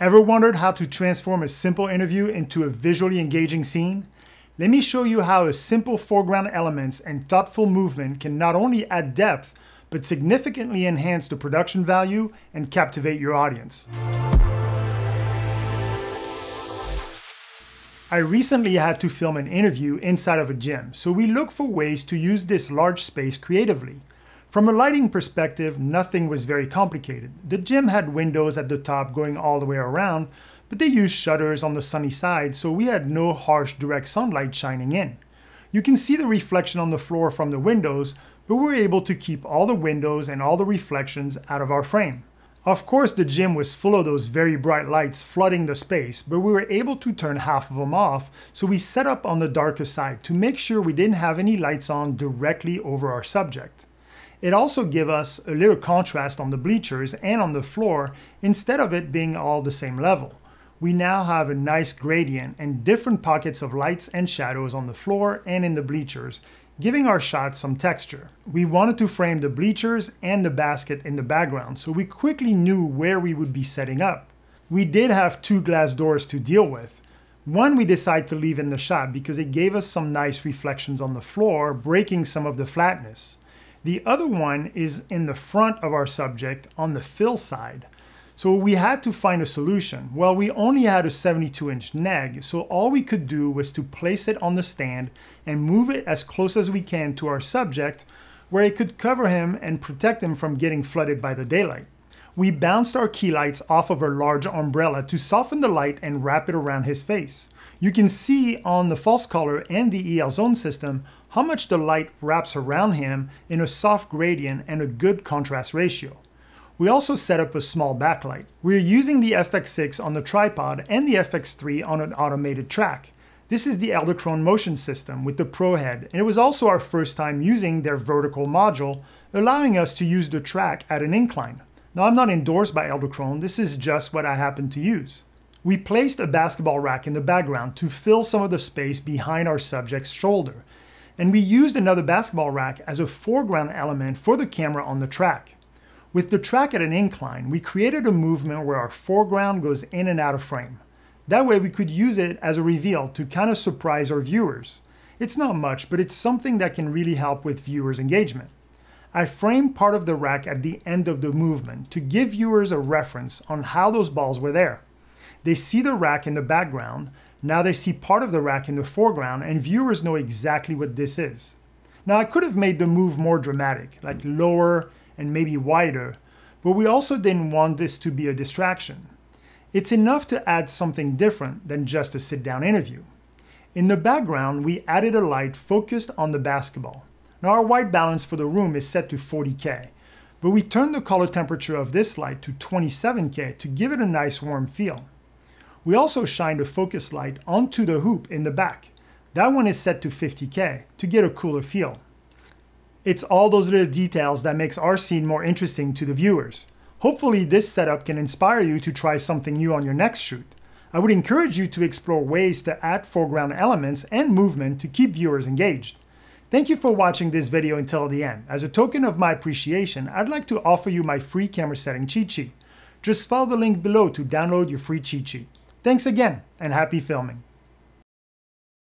Ever wondered how to transform a simple interview into a visually engaging scene? Let me show you how a simple foreground elements and thoughtful movement can not only add depth, but significantly enhance the production value and captivate your audience. I recently had to film an interview inside of a gym, so we look for ways to use this large space creatively. From a lighting perspective, nothing was very complicated. The gym had windows at the top going all the way around, but they used shutters on the sunny side, so we had no harsh direct sunlight shining in. You can see the reflection on the floor from the windows, but we were able to keep all the windows and all the reflections out of our frame. Of course, the gym was full of those very bright lights flooding the space, but we were able to turn half of them off, so we set up on the darker side to make sure we didn't have any lights on directly over our subject. It also gives us a little contrast on the bleachers and on the floor instead of it being all the same level. We now have a nice gradient and different pockets of lights and shadows on the floor and in the bleachers, giving our shot some texture. We wanted to frame the bleachers and the basket in the background, so we quickly knew where we would be setting up. We did have two glass doors to deal with. One we decided to leave in the shot because it gave us some nice reflections on the floor, breaking some of the flatness. The other one is in the front of our subject on the fill side. So we had to find a solution. Well, we only had a 72 inch neg, so all we could do was to place it on the stand and move it as close as we can to our subject where it could cover him and protect him from getting flooded by the daylight. We bounced our key lights off of a large umbrella to soften the light and wrap it around his face. You can see on the false color and the EL zone system how much the light wraps around him in a soft gradient and a good contrast ratio. We also set up a small backlight. We're using the FX6 on the tripod and the FX3 on an automated track. This is the Edelkrone motion system with the Pro head, and it was also our first time using their vertical module, allowing us to use the track at an incline. Now I'm not endorsed by Edelkrone, this is just what I happen to use. We placed a basketball rack in the background to fill some of the space behind our subject's shoulder, and we used another basketball rack as a foreground element for the camera on the track. With the track at an incline, we created a movement where our foreground goes in and out of frame. That way we could use it as a reveal to kind of surprise our viewers. It's not much, but it's something that can really help with viewers' engagement. I framed part of the rack at the end of the movement to give viewers a reference on how those balls were there. They see the rack in the background, now they see part of the rack in the foreground, and viewers know exactly what this is. Now I could have made the move more dramatic, like lower and maybe wider, but we also didn't want this to be a distraction. It's enough to add something different than just a sit-down interview. In the background, we added a light focused on the basketball. Now our white balance for the room is set to 40K, but we turn the color temperature of this light to 27K to give it a nice warm feel. We also shine the focus light onto the hoop in the back. That one is set to 50K to get a cooler feel. It's all those little details that makes our scene more interesting to the viewers. Hopefully this setup can inspire you to try something new on your next shoot. I would encourage you to explore ways to add foreground elements and movement to keep viewers engaged. Thank you for watching this video until the end. As a token of my appreciation, I'd like to offer you my free camera setting cheat sheet. Just follow the link below to download your free cheat sheet. Thanks again, and happy filming.